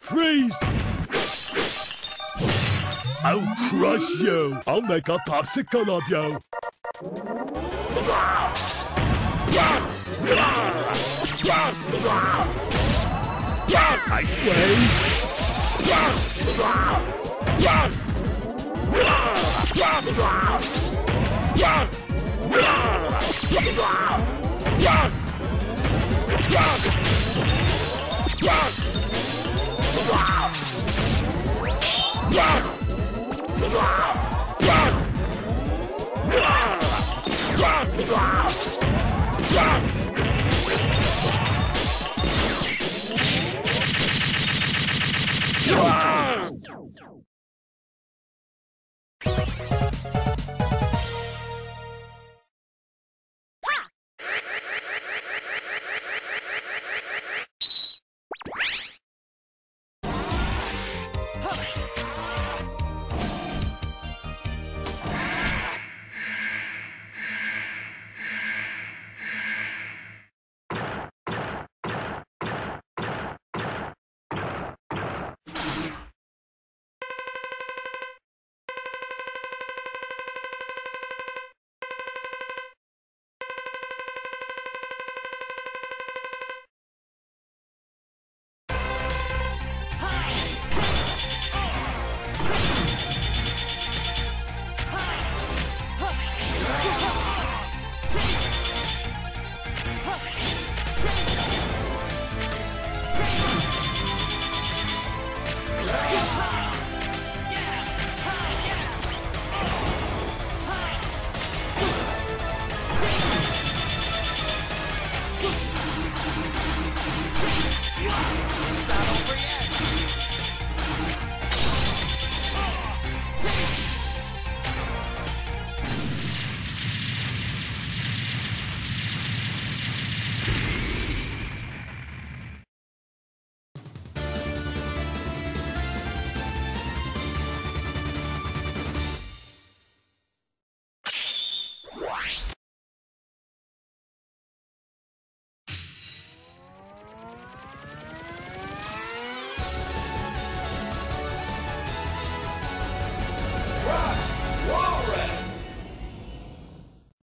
Freeze! I'll crush you! I'll make a popsicle of you! I swear. Stop!